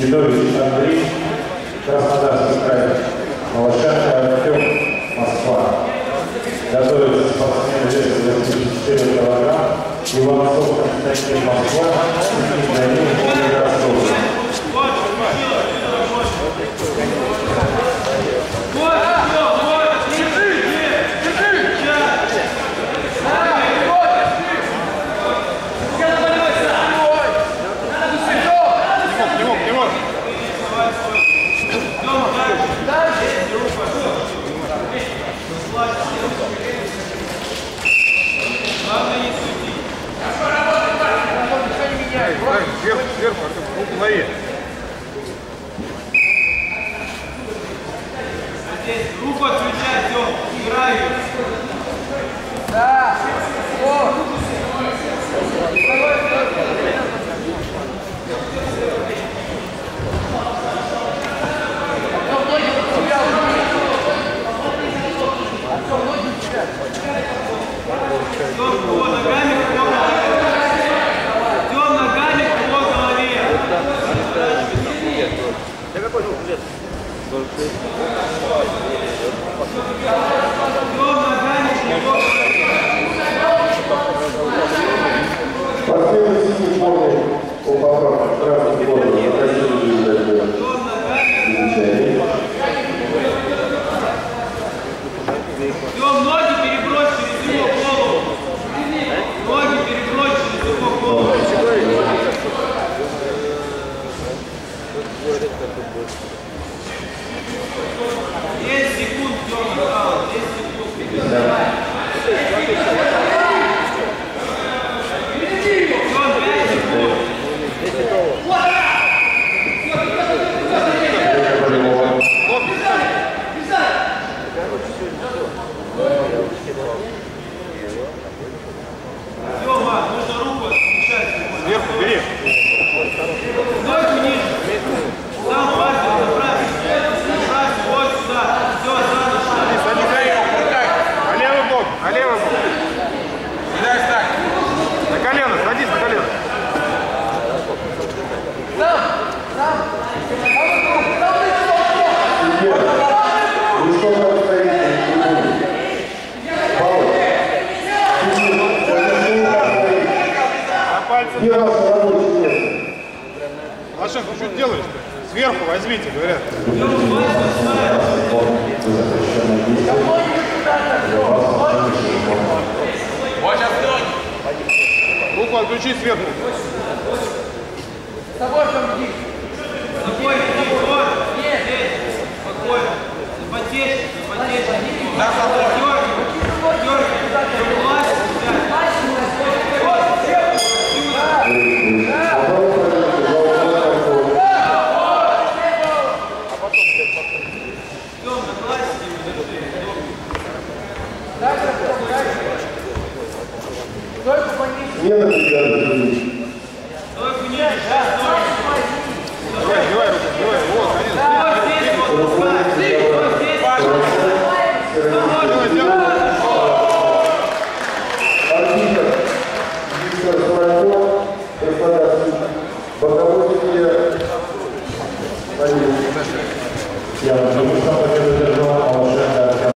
Дедович Андрей, Краснодарский край, Малышенко Артем, Москва. Готовится спортсмен весом 24 кг, Иванцов Константин Москва, сверху, Артем, руку на е. Руку отвечает, Тём, играю. Да, вот. good. и ваше рабочее место. Машин, ну что делаешь -то? Сверху возьмите, говорят. Руку отключи сверху. С тобой там не напрягали привычки. Я, потому что